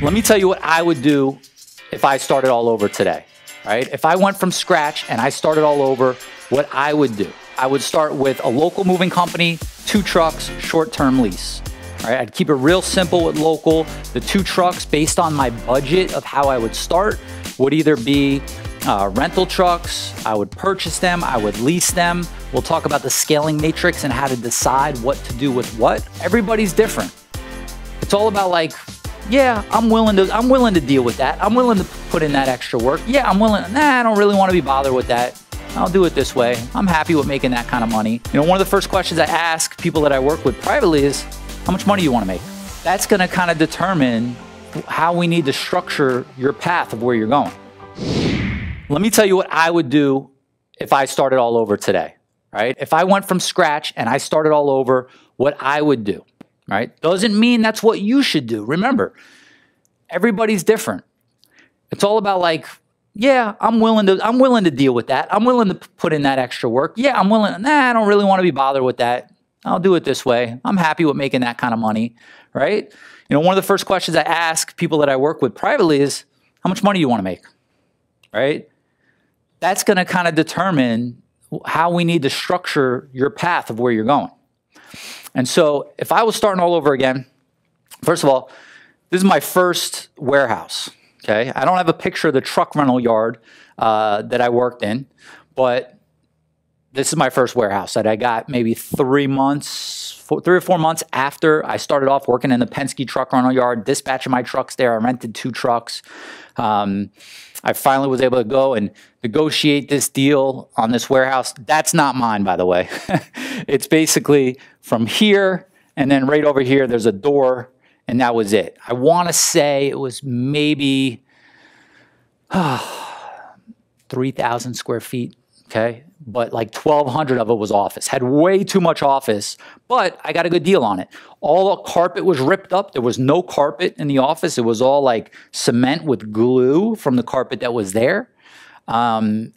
Let me tell you what I would do if I started all over today, right? If I went from scratch and I started all over, what I would do. I would start with a local moving company, two trucks, short term lease. All right, I'd keep it real simple with local. The two trucks, based on my budget of how I would start, would either be uh, rental trucks, I would purchase them, I would lease them. We'll talk about the scaling matrix and how to decide what to do with what. Everybody's different. It's all about like yeah, I'm willing to I'm willing to deal with that. I'm willing to put in that extra work. Yeah, I'm willing. Nah, I don't really want to be bothered with that. I'll do it this way. I'm happy with making that kind of money. You know, one of the first questions I ask people that I work with privately is, how much money do you want to make? That's going to kind of determine how we need to structure your path of where you're going. Let me tell you what I would do if I started all over today, right? If I went from scratch and I started all over, what I would do right? Doesn't mean that's what you should do. Remember, everybody's different. It's all about like, yeah, I'm willing to I'm willing to deal with that. I'm willing to put in that extra work. Yeah, I'm willing. Nah, I don't really want to be bothered with that. I'll do it this way. I'm happy with making that kind of money, right? You know, one of the first questions I ask people that I work with privately is, how much money you want to make, right? That's going to kind of determine how we need to structure your path of where you're going. And so if I was starting all over again, first of all, this is my first warehouse. Okay. I don't have a picture of the truck rental yard uh, that I worked in, but this is my first warehouse that I got maybe three months, four, three or four months after I started off working in the Penske truck rental yard, dispatching my trucks there. I rented two trucks. Um, I finally was able to go and negotiate this deal on this warehouse. That's not mine, by the way. it's basically from here and then right over here, there's a door, and that was it. I want to say it was maybe uh, 3,000 square feet. Okay but like 1200 of it was office. Had way too much office, but I got a good deal on it. All the carpet was ripped up. There was no carpet in the office. It was all like cement with glue from the carpet that was there. Um,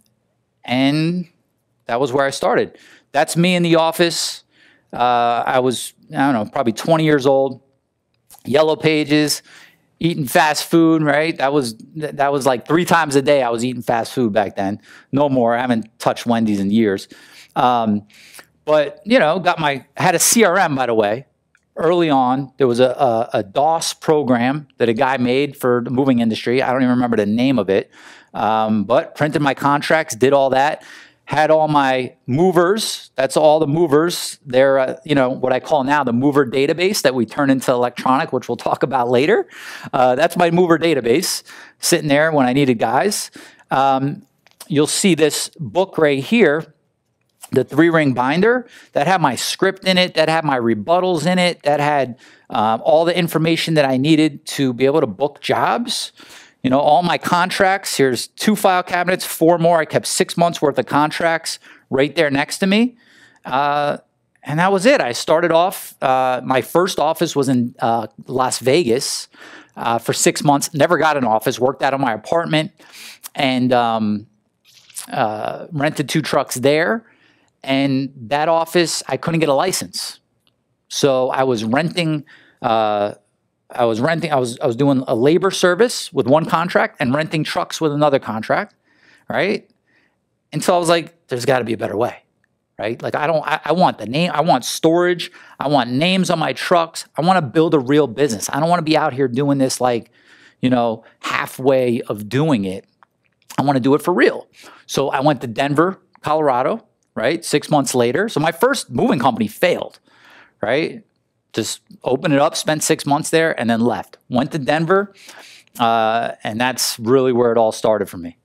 and that was where I started. That's me in the office. Uh, I was, I don't know, probably 20 years old. Yellow pages, eating fast food, right? That was that was like three times a day I was eating fast food back then. No more. I haven't touched Wendy's in years. Um, but you know, got my had a CRM by the way. Early on, there was a, a, a, DOS program that a guy made for the moving industry. I don't even remember the name of it, um, but printed my contracts, did all that had all my movers. That's all the movers. They're, uh, you know, what I call now the mover database that we turn into electronic, which we'll talk about later. Uh, that's my mover database sitting there when I needed guys. Um, you'll see this book right here, the three ring binder that had my script in it, that had my rebuttals in it, that had um, all the information that I needed to be able to book jobs. You know, all my contracts, here's two file cabinets, four more. I kept six months worth of contracts right there next to me. Uh, and that was it. I started off, uh, my first office was in uh, Las Vegas uh, for six months. Never got an office, worked out of my apartment and um, uh, rented two trucks there. And that office, I couldn't get a license. So I was renting uh, I was renting. I was I was doing a labor service with one contract and renting trucks with another contract, right? Until I was like, there's got to be a better way, right? Like I don't. I, I, want the name. I want storage. I want names on my trucks. I want to build a real business. I don't want to be out here doing this like, you know, halfway of doing it. I want to do it for real. So I went to Denver, Colorado, right? Six months later. So my first moving company failed, right? Just opened it up, spent six months there, and then left. Went to Denver, uh, and that's really where it all started for me.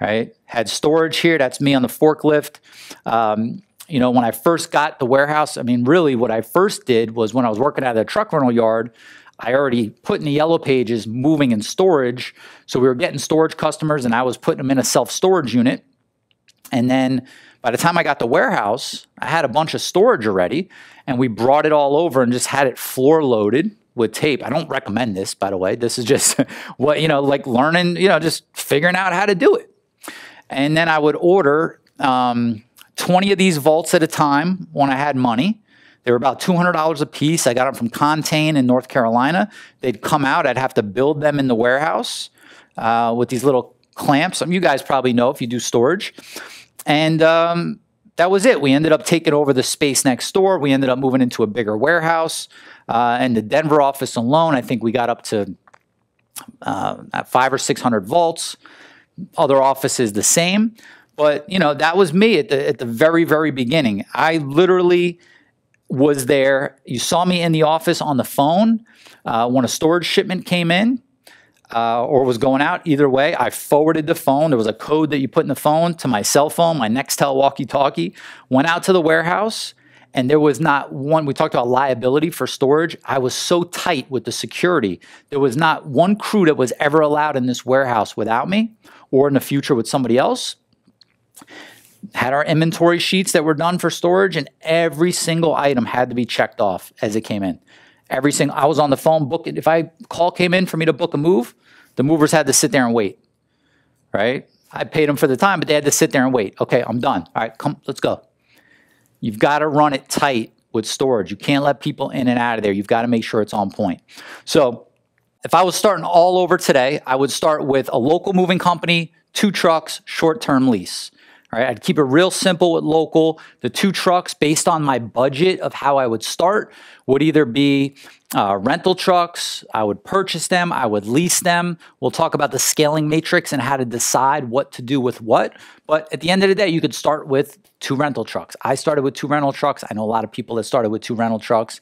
Right, had storage here. That's me on the forklift. Um, you know, when I first got the warehouse, I mean, really, what I first did was when I was working at the truck rental yard. I already put in the yellow pages moving and storage. So we were getting storage customers, and I was putting them in a self storage unit. And then by the time I got the warehouse, I had a bunch of storage already, and we brought it all over and just had it floor loaded with tape. I don't recommend this, by the way. This is just what, you know, like learning, you know, just figuring out how to do it. And then I would order um, 20 of these vaults at a time when I had money. They were about $200 a piece. I got them from Contain in North Carolina. They'd come out. I'd have to build them in the warehouse uh, with these little clamps. Some you guys probably know if you do storage. And um, that was it. We ended up taking over the space next door. We ended up moving into a bigger warehouse. Uh, and the Denver office alone, I think we got up to uh, five or 600 vaults. Other offices the same. But, you know, that was me at the, at the very, very beginning. I literally was there. You saw me in the office on the phone uh, when a storage shipment came in uh, or was going out. Either way, I forwarded the phone. There was a code that you put in the phone to my cell phone, my Nextel walkie talkie, went out to the warehouse. And there was not one, we talked about liability for storage. I was so tight with the security. There was not one crew that was ever allowed in this warehouse without me or in the future with somebody else had our inventory sheets that were done for storage, and every single item had to be checked off as it came in. Every single, I was on the phone booking. If I call came in for me to book a move, the movers had to sit there and wait. Right? I paid them for the time, but they had to sit there and wait. Okay, I'm done. All right, come, let's go. You've got to run it tight with storage. You can't let people in and out of there. You've got to make sure it's on point. So, if I was starting all over today, I would start with a local moving company, two trucks, short term lease. Right, I'd keep it real simple with local. The two trucks, based on my budget of how I would start, would either be uh, rental trucks, I would purchase them, I would lease them. We'll talk about the scaling matrix and how to decide what to do with what. But at the end of the day, you could start with two rental trucks. I started with two rental trucks. I know a lot of people that started with two rental trucks.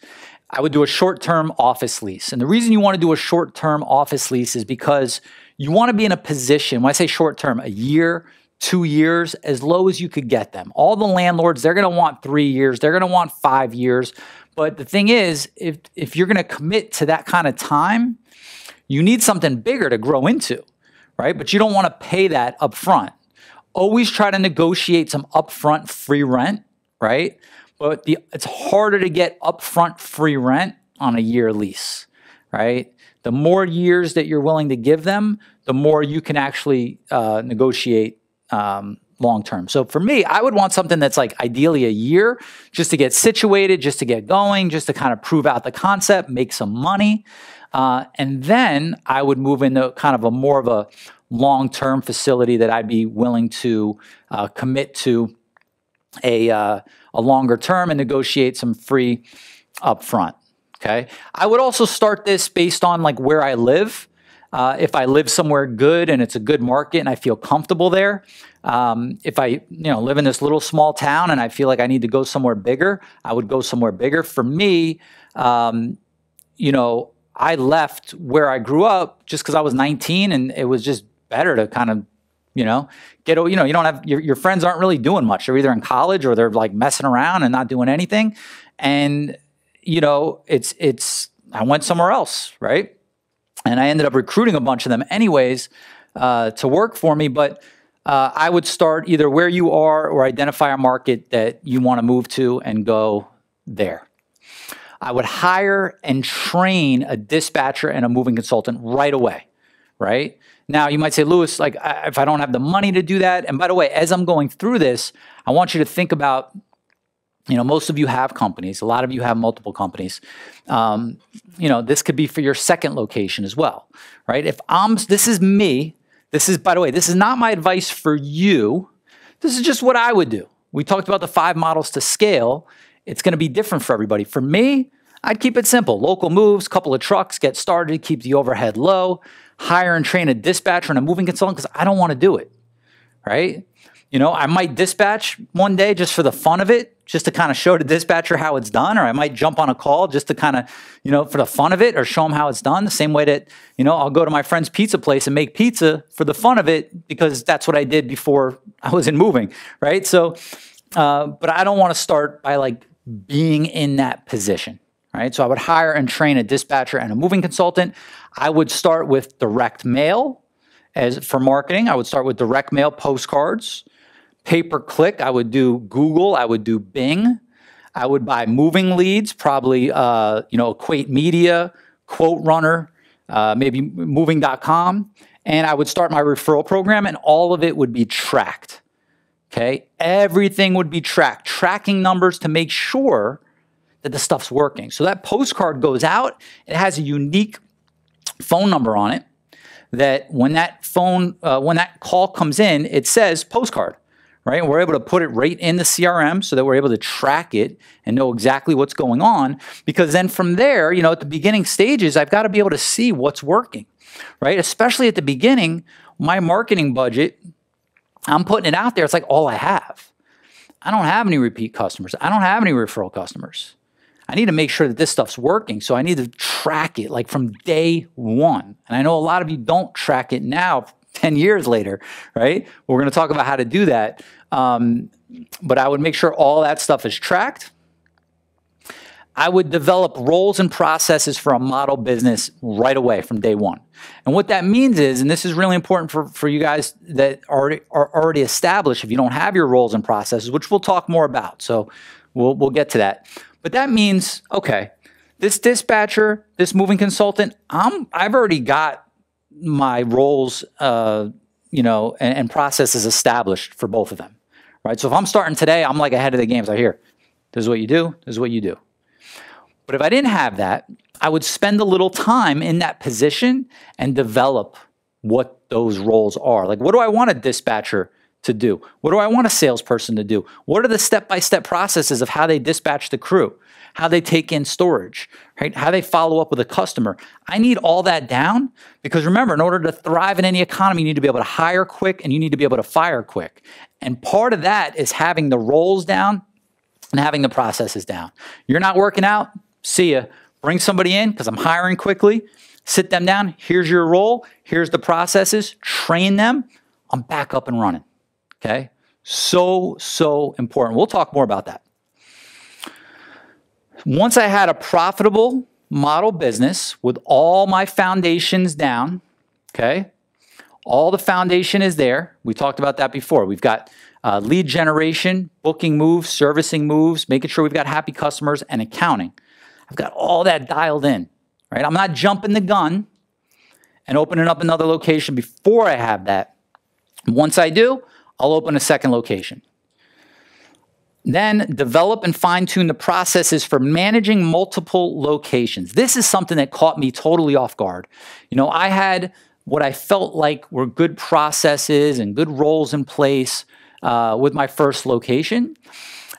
I would do a short term office lease. And the reason you want to do a short term office lease is because you want to be in a position, when I say short term, a year, two years, as low as you could get them. All the landlords, they're going to want three years, they're going to want five years. But the thing is, if, if you're going to commit to that kind of time, you need something bigger to grow into, right? But you don't want to pay that up front. Always try to negotiate some upfront free rent, right? But the, it's harder to get upfront free rent on a year lease, right? The more years that you're willing to give them, the more you can actually uh, negotiate um, long term. So for me, I would want something that's like ideally a year just to get situated, just to get going, just to kind of prove out the concept, make some money. Uh, and then I would move into kind of a more of a long term facility that I'd be willing to uh, commit to a, uh, a longer term and negotiate some free upfront. Okay. I would also start this based on like where I live. Uh, if I live somewhere good and it's a good market and I feel comfortable there, um, if I you know live in this little small town and I feel like I need to go somewhere bigger, I would go somewhere bigger. For me, um, you know, I left where I grew up just because I was 19 and it was just better to kind of you know get you know you don't have your, your friends aren't really doing much. They're either in college or they're like messing around and not doing anything. And you know it's it's i went somewhere else right and I ended up recruiting a bunch of them anyways uh, to work for me. But uh, I would start either where you are or identify a market that you want to move to and go there. I would hire and train a dispatcher and a moving consultant right away, right? Now, you might say, Louis, like, if I don't have the money to do that, and by the way, as I'm going through this, I want you to think about you know most of you have companies. A lot of you have multiple companies. Um, you know this could be for your second location as well right? If i'm this is me. This is by the way this is not my advice for you. This is just what i would do. We talked about the five models to scale. It's going to be different for everybody. For me i'd keep it simple. Local moves couple of trucks get started keep the overhead low hire and train a dispatcher and a moving consultant because i don't want to do it right you know, I might dispatch one day just for the fun of it, just to kind of show the dispatcher how it's done, or I might jump on a call just to kind of, you know, for the fun of it, or show them how it's done. The same way that, you know, I'll go to my friend's pizza place and make pizza for the fun of it because that's what I did before I was in moving, right? So, uh, but I don't want to start by like being in that position, right? So I would hire and train a dispatcher and a moving consultant. I would start with direct mail as for marketing. I would start with direct mail postcards pay per click, I would do Google, I would do Bing. I would buy moving leads, probably uh, you know Equate Media, Quote Runner, uh, maybe Moving.com, and I would start my referral program, and all of it would be tracked. Okay, everything would be tracked, tracking numbers to make sure that the stuff's working. So that postcard goes out, it has a unique phone number on it that when that phone, uh, when that call comes in, it says postcard, right? And we're able to put it right in the CRM so that we're able to track it and know exactly what's going on. Because then from there, you know, at the beginning stages, I've got to be able to see what's working, right? Especially at the beginning, my marketing budget, I'm putting it out there. It's like all I have. I don't have any repeat customers. I don't have any referral customers. I need to make sure that this stuff's working. So I need to track it like from day one. And I know a lot of you don't track it now, 10 years later, right? We're going to talk about how to do that. Um, but I would make sure all that stuff is tracked. I would develop roles and processes for a model business right away from day one. And what that means is, and this is really important for, for you guys that already are already established, if you don't have your roles and processes, which we'll talk more about. So we'll, we'll get to that. But that means, okay, this dispatcher, this moving consultant, I'm I've already got my roles, uh, you know, and, and, processes established for both of them, right? So if I'm starting today, I'm like ahead of the games. I hear, this is what you do. This is what you do. But if I didn't have that, I would spend a little time in that position and develop what those roles are. Like, what do I want a dispatcher to do? What do I want a salesperson to do? What are the step by step processes of how they dispatch the crew, how they take in storage, right? How they follow up with a customer. I need all that down because remember, in order to thrive in any economy, you need to be able to hire quick and you need to be able to fire quick. And part of that is having the roles down and having the processes down. You're not working out, see ya. Bring somebody in because I'm hiring quickly. Sit them down. Here's your role. Here's the processes. Train them. I'm back up and running. Okay? So, so important. We'll talk more about that. Once I had a profitable model business with all my foundations down, okay? All the foundation is there. We talked about that before. We've got uh, lead generation, booking moves, servicing moves, making sure we've got happy customers, and accounting. I've got all that dialed in, right? I'm not jumping the gun and opening up another location before I have that. Once I do, I'll open a second location. Then develop and fine tune the processes for managing multiple locations. This is something that caught me totally off guard. You know, I had what I felt like were good processes and good roles in place uh, with my first location.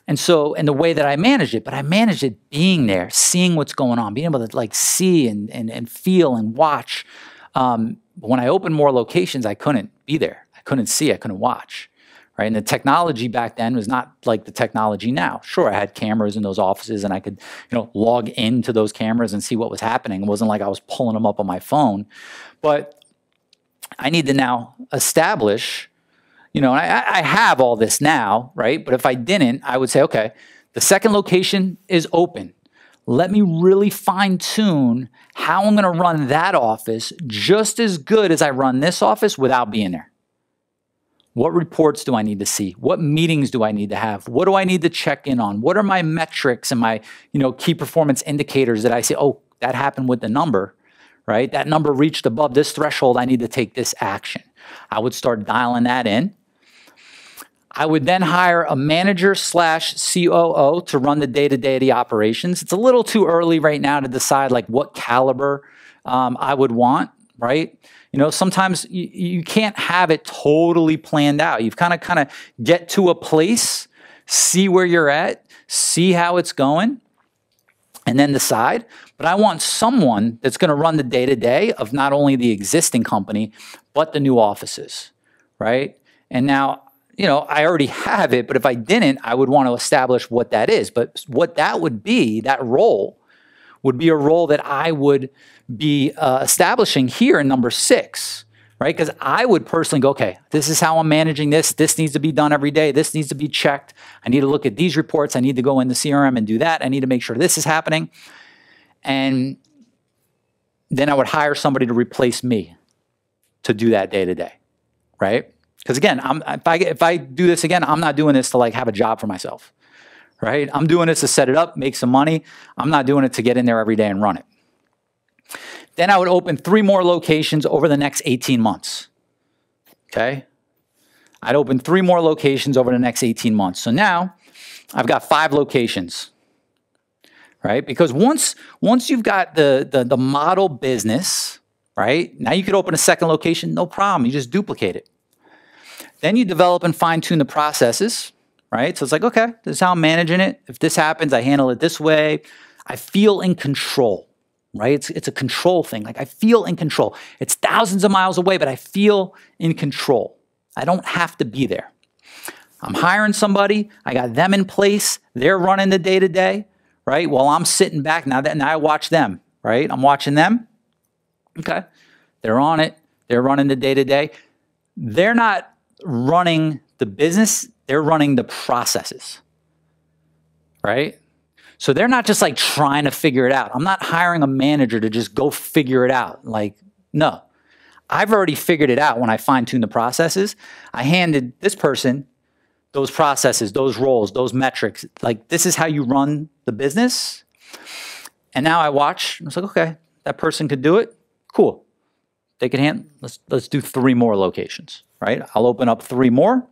And so, and the way that I managed it, but I managed it being there, seeing what's going on, being able to like see and, and, and feel and watch. Um, when I opened more locations, I couldn't be there. I couldn't see, I couldn't watch right? And the technology back then was not like the technology now. Sure, I had cameras in those offices and I could, you know, log into those cameras and see what was happening. It wasn't like I was pulling them up on my phone. But I need to now establish, you know, I, I have all this now, right? But if I didn't, I would say, okay, the second location is open. Let me really fine tune how I'm going to run that office just as good as I run this office without being there. What reports do I need to see? What meetings do I need to have? What do I need to check in on? What are my metrics and my, you know, key performance indicators that I say, oh, that happened with the number, right? That number reached above this threshold. I need to take this action. I would start dialing that in. I would then hire a manager slash COO to run the day to day operations. It's a little too early right now to decide like what caliber um, I would want, right? You know, sometimes you, you can't have it totally planned out. You've kind of kind of get to a place, see where you're at, see how it's going, and then decide. But I want someone that's going to run the day to day of not only the existing company, but the new offices, right? And now, you know, I already have it, but if I didn't, I would want to establish what that is. But what that would be, that role, would be a role that I would be uh, establishing here in number six, right? Because I would personally go, okay, this is how I'm managing this. This needs to be done every day. This needs to be checked. I need to look at these reports. I need to go in the CRM and do that. I need to make sure this is happening. And then I would hire somebody to replace me to do that day to day, right? Because again, I'm, if I if I do this again, I'm not doing this to like have a job for myself, right? I'm doing this to set it up, make some money. I'm not doing it to get in there every day and run it. Then I would open three more locations over the next 18 months. Okay? I'd open three more locations over the next 18 months. So now I've got five locations. right? Because once once you've got the, the the model business, right? Now you could open a second location, no problem. You just duplicate it. Then you develop and fine tune the processes, right? So it's like, okay, this is how I'm managing it. If this happens, I handle it this way. I feel in control, right? It's, it's a control thing. Like I feel in control. It's thousands of miles away, but I feel in control. I don't have to be there. I'm hiring somebody. I got them in place. They're running the day to day, right? While I'm sitting back now that now I watch them, right? I'm watching them. Okay. They're on it. They're running the day to day. They're not running the business, they're running the processes. Right? So they're not just like trying to figure it out. I'm not hiring a manager to just go figure it out. Like, no. I've already figured it out when I fine tune the processes. I handed this person those processes, those roles, those metrics. Like, this is how you run the business. And now I watch, I was like, okay, that person could do it. Cool. They can hand. let's, let's do three more locations, right? I'll open up three more.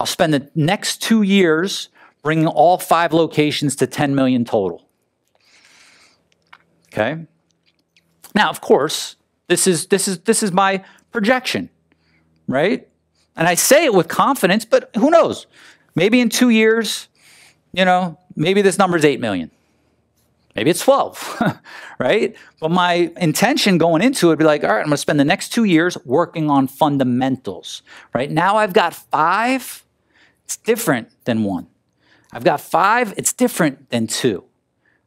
I'll spend the next two years bringing all five locations to 10 million total. Okay. Now, of course, this is this is this is my projection, right? And I say it with confidence, but who knows? Maybe in two years, you know, maybe this number is 8 million. Maybe it's 12, right? But my intention going into it would be like, all right, I'm going to spend the next two years working on fundamentals, right? Now I've got five, it's different than one. I've got five, it's different than two,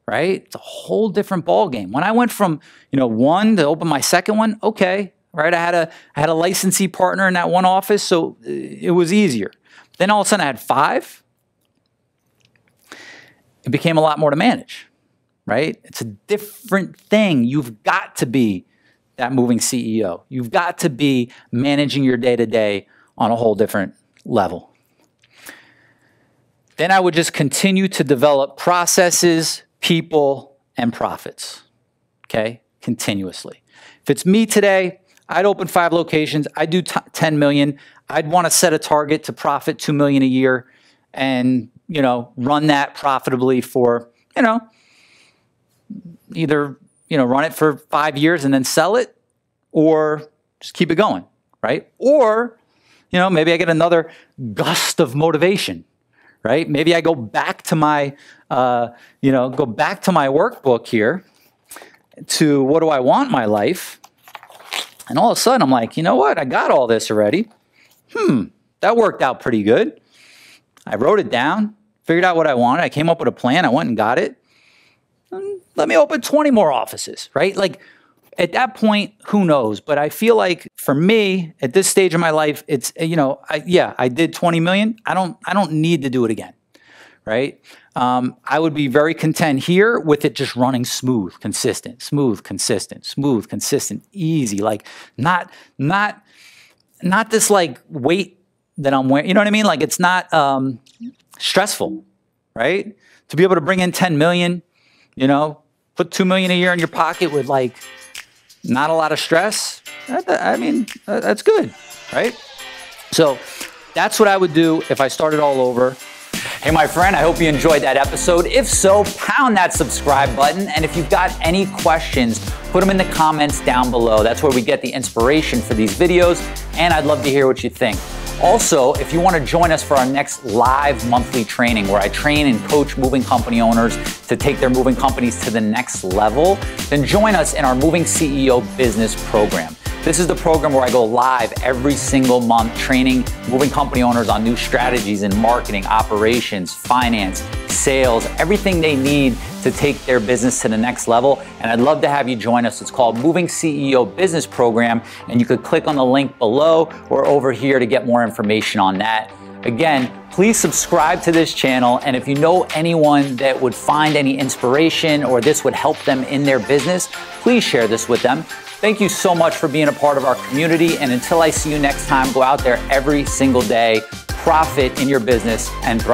right? It's a whole different ball game. When I went from, you know, one to open my second one, okay, right? I had a I had a licensee partner in that one office, so uh, it was easier. Then all of a sudden I had five. It became a lot more to manage, right? It's a different thing. You've got to be that moving CEO. You've got to be managing your day to day on a whole different level. Then I would just continue to develop processes, people, and profits. Okay? Continuously. If it's me today, I'd open five locations. I'd do t- 10 million. I'd want to set a target to profit 2 million a year and, you know, run that profitably for, you know, either, you know, run it for 5 years and then sell it or just keep it going, right? Or, you know, maybe I get another gust of motivation right? Maybe I go back to my, uh, you know, go back to my workbook here to what do I want my life? And all of a sudden I'm like, you know what? I got all this already. Hmm, that worked out pretty good. I wrote it down, figured out what I wanted. I came up with a plan. I went and got it. Let me open 20 more offices, right? Like at that point, who knows? But I feel like for me, at this stage of my life, it's you know, I, yeah, I did 20 million. I don't, I don't need to do it again, right? Um, I would be very content here with it just running smooth, consistent, smooth, consistent, smooth, consistent, easy. Like not, not, not this like weight that I'm wearing. You know what I mean? Like it's not um, stressful, right? To be able to bring in 10 million, you know, put two million a year in your pocket with like not a lot of stress, I mean, that's good, right? So that's what I would do if I started all over. Hey, my friend, I hope you enjoyed that episode. If so, pound that subscribe button. And if you've got any questions, put them in the comments down below. That's where we get the inspiration for these videos. And I'd love to hear what you think. Also, if you want to join us for our next live monthly training where I train and coach moving company owners to take their moving companies to the next level, then join us in our Moving CEO Business Program. This is the program where I go live every single month training moving company owners on new strategies in marketing, operations, finance, sales, everything they need to take their business to the next level. And I'd love to have you join us. It's called Moving CEO Business Program. And you could click on the link below or over here to get more information on that. Again, please subscribe to this channel. And if you know anyone that would find any inspiration or this would help them in their business, please share this with them. Thank you so much for being a part of our community. And until I see you next time, go out there every single day, profit in your business, and thrive.